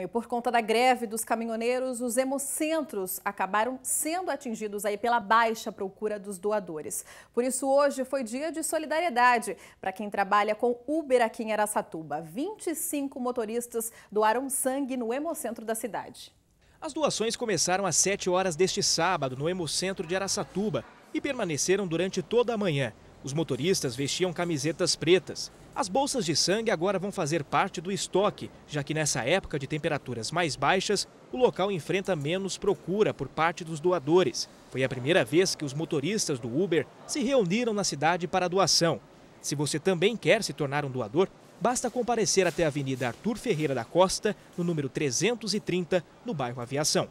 E por conta da greve dos caminhoneiros, os hemocentros acabaram sendo atingidos aí pela baixa procura dos doadores. Por isso, hoje foi dia de solidariedade para quem trabalha com Uber aqui em Araçatuba. 25 motoristas doaram sangue no hemocentro da cidade. As doações começaram às 7 horas deste sábado no hemocentro de Araçatuba e permaneceram durante toda a manhã. Os motoristas vestiam camisetas pretas. As bolsas de sangue agora vão fazer parte do estoque, já que nessa época de temperaturas mais baixas, o local enfrenta menos procura por parte dos doadores. Foi a primeira vez que os motoristas do Uber se reuniram na cidade para a doação. Se você também quer se tornar um doador, basta comparecer até a Avenida Arthur Ferreira da Costa, no número 330, no bairro Aviação.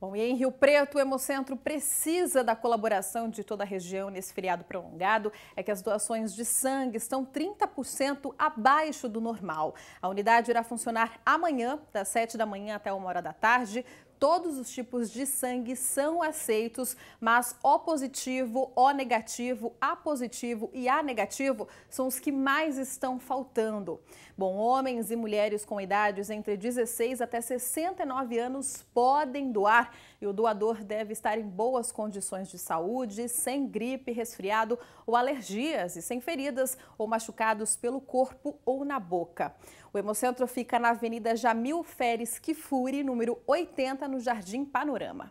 Bom, e em Rio Preto, o Hemocentro precisa da colaboração de toda a região nesse feriado prolongado. É que as doações de sangue estão 30% abaixo do normal. A unidade irá funcionar amanhã, das 7 da manhã até 1 hora da tarde. Todos os tipos de sangue são aceitos, mas O positivo, O negativo, A positivo e A negativo são os que mais estão faltando. Bom, homens e mulheres com idades entre 16 até 69 anos podem doar e o doador deve estar em boas condições de saúde, sem gripe, resfriado ou alergias e sem feridas ou machucados pelo corpo ou na boca. O Hemocentro fica na Avenida Jamil Feres Kifuri, número 80, no Jardim Panorama.